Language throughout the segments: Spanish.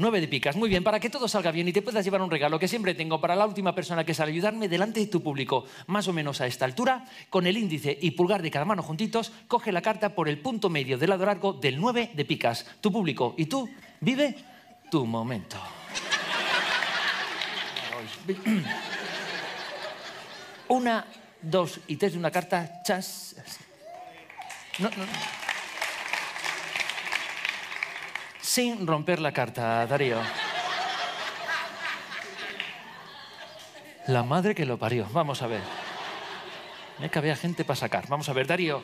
Nueve de picas, muy bien, para que todo salga bien y te puedas llevar un regalo que siempre tengo para la última persona que sale a ayudarme delante de tu público, más o menos a esta altura, con el índice y pulgar de cada mano juntitos, coge la carta por el punto medio del lado largo del 9 de picas. Tu público y tú, vive tu momento. Una, dos y tres de una carta, chas. No, no. Sin romper la carta, Darío. La madre que lo parió. Vamos a ver. Me que había gente para sacar. Vamos a ver, Darío.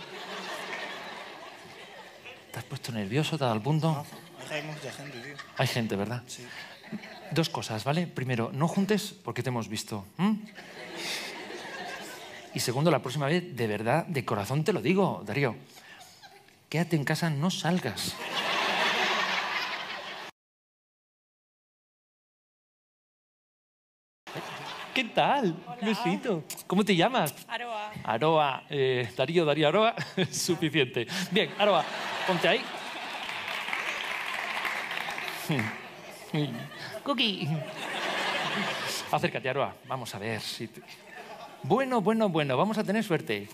¿Te has puesto nervioso? ¿Te al punto? Hay mucha gente, tío. Hay gente, ¿verdad? Sí. Dos cosas, ¿vale? Primero, no juntes porque te hemos visto. Y segundo, la próxima vez, de verdad, de corazón te lo digo, Darío. Quédate en casa, no salgas. ¿Qué tal? Besito. ¿Cómo te llamas? Aroa. Aroa, eh, Darío, Darío, Aroa, suficiente. Bien, Aroa, ponte ahí. Cookie. Acércate, Aroa. Vamos a ver si... te- Bueno, bueno, bueno, vamos a tener suerte.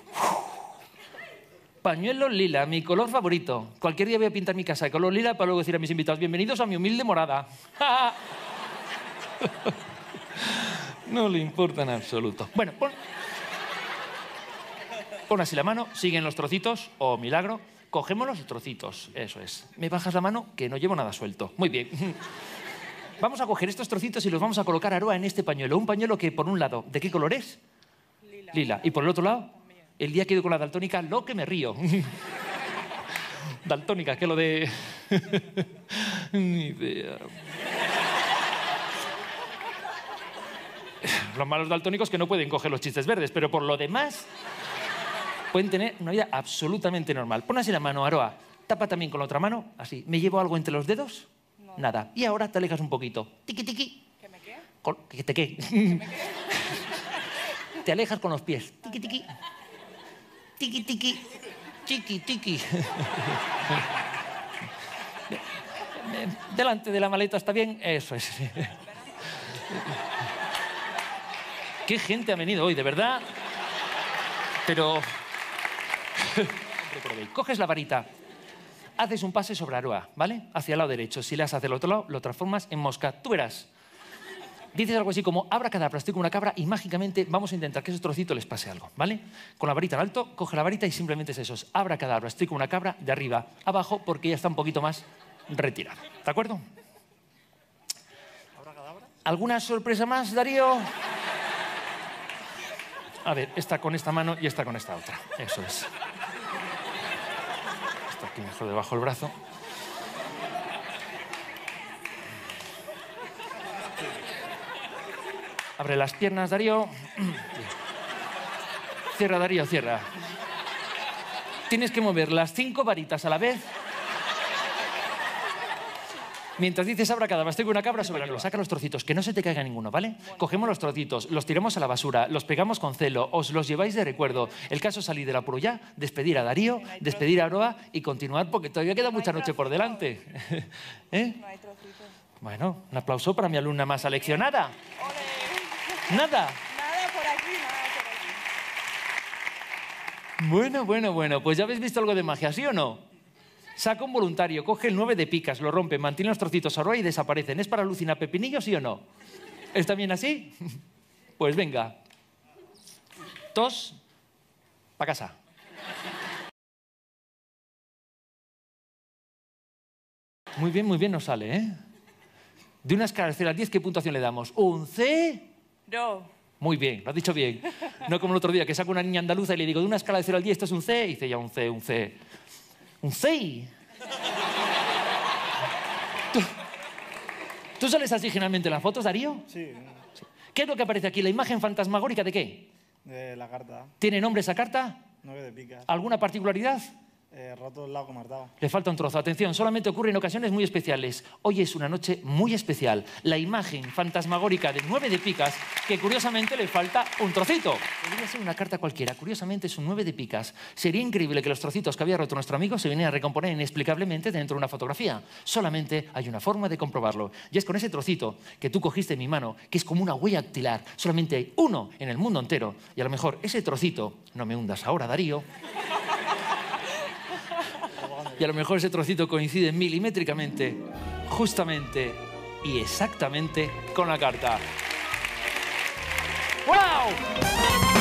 Pañuelo lila, mi color favorito. Cualquier día voy a pintar mi casa de color lila para luego decir a mis invitados, bienvenidos a mi humilde morada. No le importa en absoluto. Bueno, pon, pon así la mano, siguen los trocitos, o milagro. Cogemos los trocitos, eso es. Me bajas la mano, que no llevo nada suelto. Muy bien. Vamos a coger estos trocitos y los vamos a colocar Aroa en este pañuelo. Un pañuelo que, por un lado, ¿de qué color es? Lila. Lila. Y por el otro lado, el día que he ido con la daltónica, lo que me río. daltónica, que lo de... Ni idea. Los malos daltónicos que no pueden coger los chistes verdes, pero por lo demás pueden tener una vida absolutamente normal. Pon así la mano, Aroa. Tapa también con la otra mano, así. ¿Me llevo algo entre los dedos? Nada. Y ahora te alejas un poquito. Tiqui, tiqui. ¿Que me qué? Con- ¿Que te qué? te alejas con los pies. Tiqui, tiqui. Tiqui, tiqui. Tiqui, tiqui. Delante de la maleta está bien, eso es. Qué gente ha venido hoy, de verdad. Pero. Coges la varita, haces un pase sobre Aroa, ¿vale? Hacia el lado derecho. Si le haces hacia el otro lado, lo transformas en mosca. Tú verás. Dices algo así como, abra cada estoy con una cabra y mágicamente vamos a intentar que ese trocito les pase algo, ¿vale? Con la varita en alto, coge la varita y simplemente es eso. es Abra cada estoy con una cabra de arriba abajo porque ya está un poquito más retirada. ¿De acuerdo? ¿Alguna sorpresa más, Darío? A ver, esta con esta mano y esta con esta otra. Eso es. Esto aquí mejor debajo del brazo. Abre las piernas, Darío. Cierra, Darío, cierra. Tienes que mover las cinco varitas a la vez. Mientras dices abra cada tengo una cabra sobre Saca los trocitos, que no se te caiga ninguno, ¿vale? Cogemos los trocitos, los tiramos a la basura, los pegamos con celo, os los lleváis de recuerdo. El caso es salir del apuro ya, despedir a Darío, despedir a Aroa y continuar porque todavía queda mucha noche por delante. ¿Eh? No hay trocitos. Bueno, un aplauso para mi alumna más aleccionada. Nada. Nada por aquí, nada por aquí. Bueno, bueno, bueno, pues ya habéis visto algo de magia, ¿sí o no? Saca un voluntario, coge el 9 de picas, lo rompe, mantiene los trocitos a Aroa y desaparecen. ¿Es para alucinar pepinillos, sí o no? ¿Está bien así? Pues venga. Tos, para casa. Muy bien, muy bien nos sale, ¿eh? De una escala de 0 al 10, ¿qué puntuación le damos? ¿Un C? No. Muy bien, lo has dicho bien. No como el otro día que saco una niña andaluza y le digo, de una escala de 0 al 10, esto es un C. Y dice ya un C, un C. Un C. ¿Tú, ¿Tú sales así generalmente en las fotos, Darío? Sí, ¿Qué es lo que aparece aquí? ¿La imagen fantasmagórica de qué? de la carta. ¿Tiene nombre esa carta? Nueve de picas. ¿Alguna particularidad? Eh, roto el lado dado. Le falta un trozo. Atención, solamente ocurre en ocasiones muy especiales. Hoy es una noche muy especial. La imagen fantasmagórica de nueve de picas, que curiosamente le falta un trocito. Podría ser una carta cualquiera. Curiosamente es un nueve de picas. Sería increíble que los trocitos que había roto nuestro amigo se vinieran a recomponer inexplicablemente dentro de una fotografía. Solamente hay una forma de comprobarlo. Y es con ese trocito que tú cogiste en mi mano, que es como una huella dactilar. Solamente hay uno en el mundo entero. Y a lo mejor ese trocito, no me hundas ahora, Darío, y a lo mejor ese trocito coincide milimétricamente, justamente y exactamente con la carta. ¡Wow!